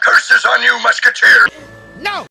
Curses on you, musketeer! No!